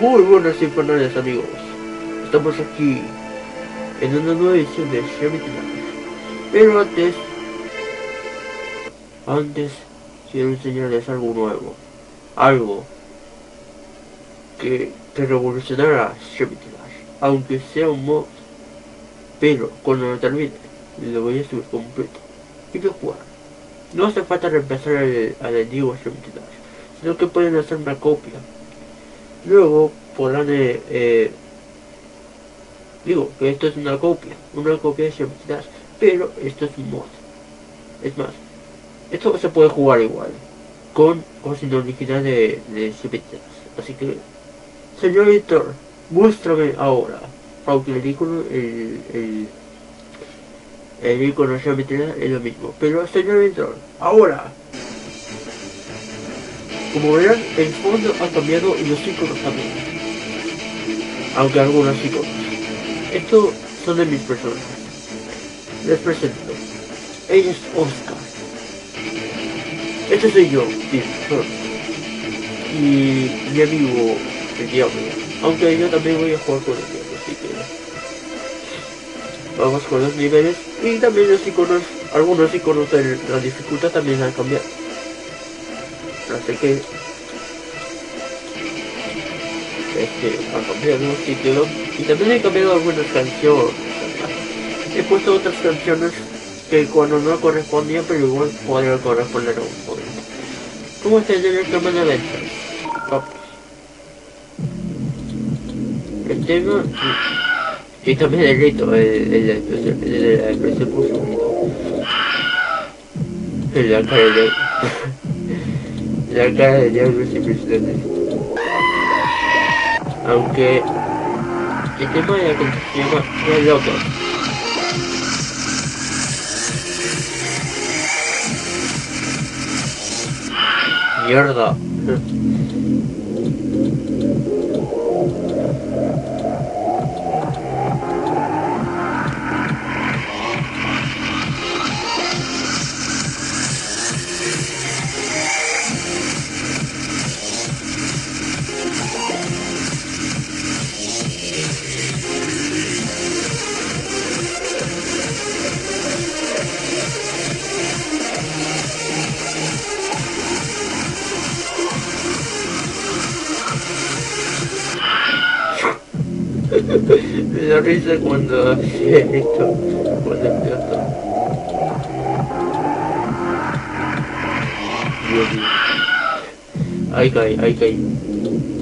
Muy buenas infernales amigos. Estamos aquí en una nueva edición de Xiaomi Pero antes, antes quiero enseñarles algo nuevo. Algo que, que revolucionará Xiaomi Aunque sea un mod, pero cuando lo termine, lo voy a subir completo. Y que jugar. No hace falta reemplazar al, antiguo Xiaomi sino que pueden hacer una copia Luego podrán, eh, eh, digo que esto es una copia, una copia de Xiaomi pero esto es un mod. Es más, esto se puede jugar igual, con o sin original de, de Así que, señor editor, muéstrame ahora, aunque el icono, el, el, el icono es lo mismo, pero señor editor, ahora. Como verán, el fondo ha cambiado y los iconos también. Aunque algunos iconos. Estos son de mis personas. Les presento. Ella es Oscar. Este soy yo, director. Y mi amigo, el diablo. Aunque yo también voy a jugar con el diablo, así que... Vamos con los niveles. Y también los iconos, algunos iconos de la dificultad también han cambiado. Así que este, ha cambiado un título y también he cambiado algunas canciones. He puesto otras canciones que cuando no correspondían, pero igual podría corresponder a un momento. ¿Cómo está el directo de ventas? El tema y también el grito, el, el, el, el, el, se puso el, la cara de la cara de diablo siempre se aunque el tema de la construcción es loco. Mierda. Me da risa cuando hace esto, cuando empiezo. Ahí caí, ahí caí.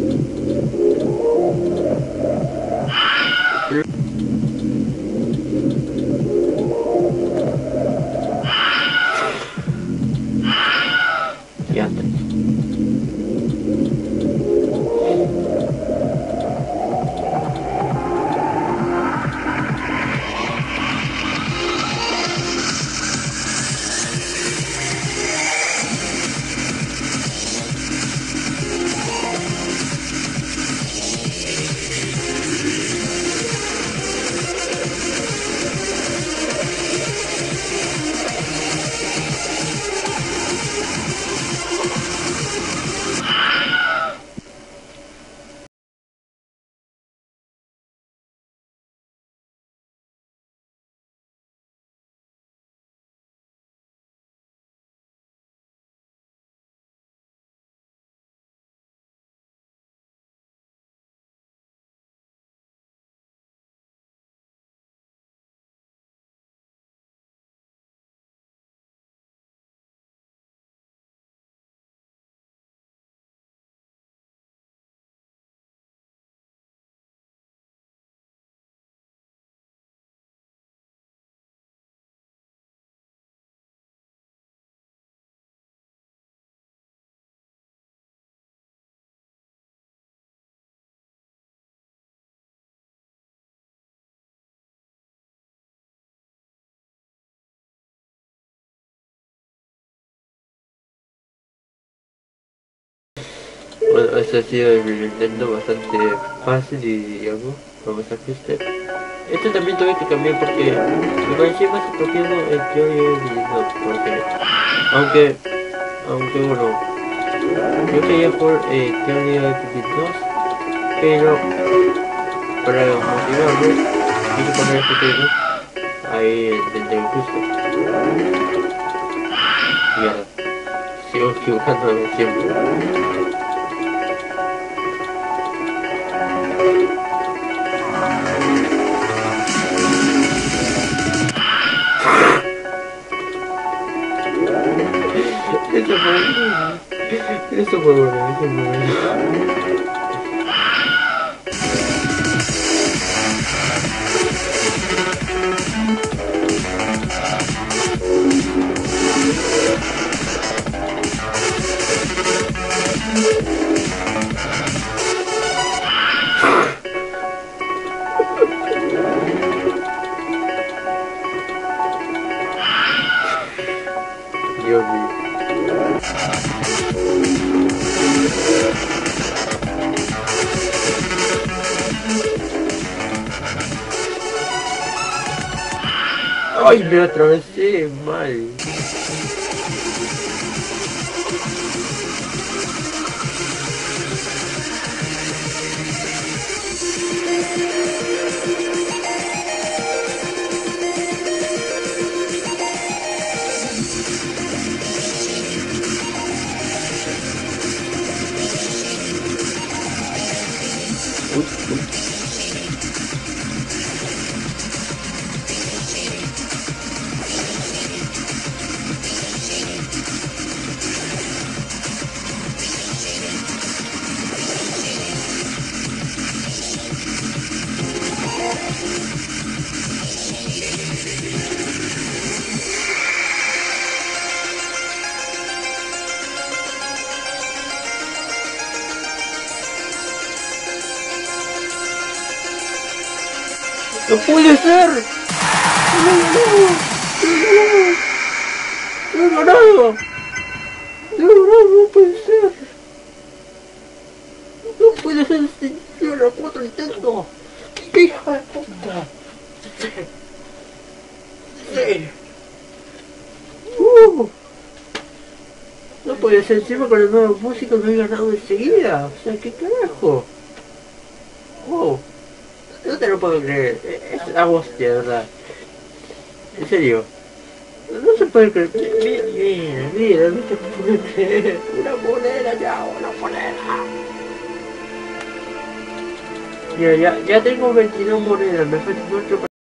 Bueno, este ha sido el Nintendo bastante fácil y digamos, vamos a que usted. Este también tuve que cambiar porque me parecía más apropiado el Joy no, porque aunque aunque bueno yo quería por eh, of 2 pero para motivarme quise poner este tema ahí desde el justo. Y ahora sigo equivocándome siempre Eso fue bueno. Eso fue bueno, eso fue bueno. Dios mío. Ai meu travesti, mãe. ¡No puede ser! ¡Lo he ganado! ¡Lo he ganado! ¡Lo he ganado! ¡No puede ser! ¡No puede ser! ¡Si yo lo cuatro intento! ¡Qué hija de puta! Sí. Uh. No puede ser encima con la nueva música me he ganado enseguida. O sea, ¿qué carajo? Te lo puedo creer. Es la hostia, verdad. En serio. No se puede creer. Mira, mira, mira, no se puede creer. Una moneda ya, una moneda. Mira, ya, ya tengo 22 monedas, me falta 8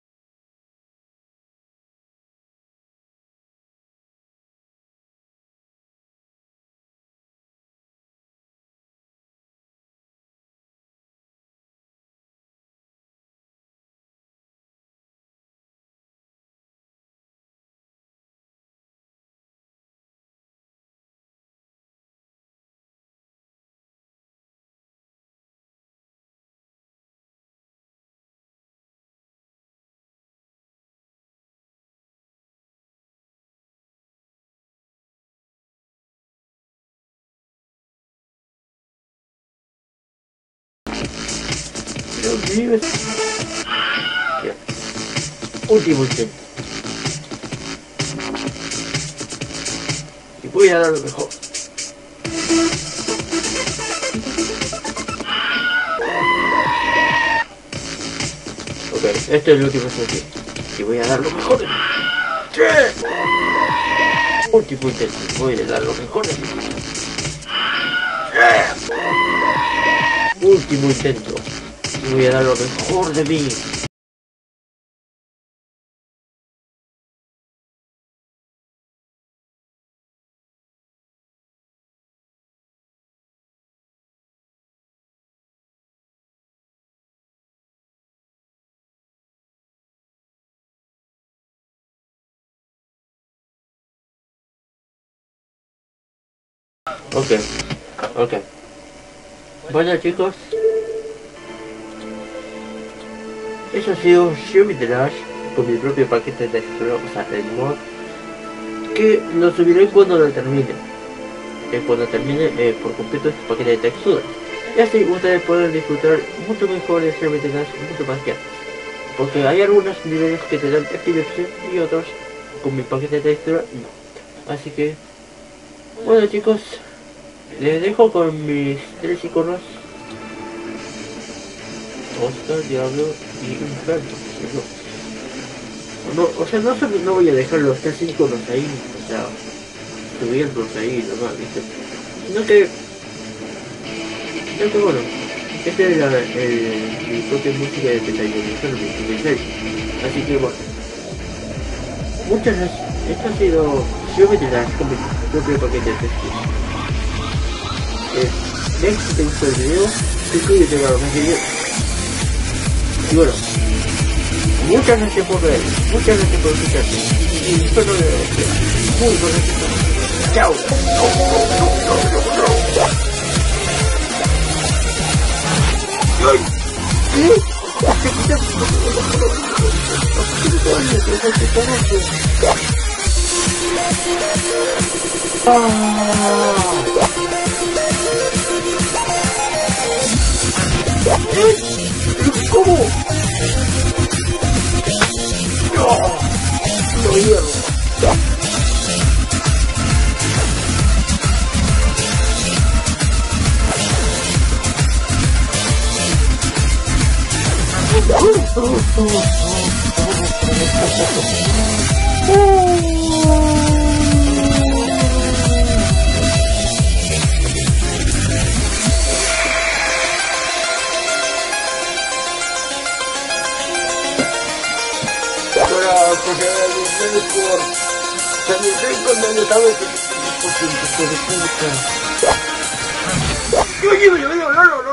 Último intento. Y voy a dar lo mejor. Ok, este es el último intento. Y voy a dar lo mejor. ¡Sí! Último intento. Voy a dar lo mejor. Último intento. Voy a dar lo mejor de mí. Ok, ok. Bueno chicos, eso ha sido Xiaomi Dash con mi propio paquete de textura, o sea, el mod, que lo subiré cuando lo termine. Eh, cuando termine eh, por completo este paquete de texturas. Y así ustedes pueden disfrutar mucho mejor de Xiaomi Dash, mucho más que antes. Porque hay algunos niveles que te dan epilepsia y otros con mi paquete de textura no. Así que, bueno chicos, les dejo con mis tres iconos Oscar, Diablo. No, o sea, no, voy a dejar los tres iconos ahí, o sea, subirlos ahí nomás, que, sino que bueno, este es el, mi música de mi primer Así que bueno, muchas gracias. Esto ha sido Súbete las con mi propio paquete de. Eh, te gustó el video, suscríbete. Y bueno, muchas gracias por ver, muchas gracias por escucharte. Y espero de muy buenas Chao. ¿Cómo? Vicente inmediatamente por puta. Oye, oye, oye,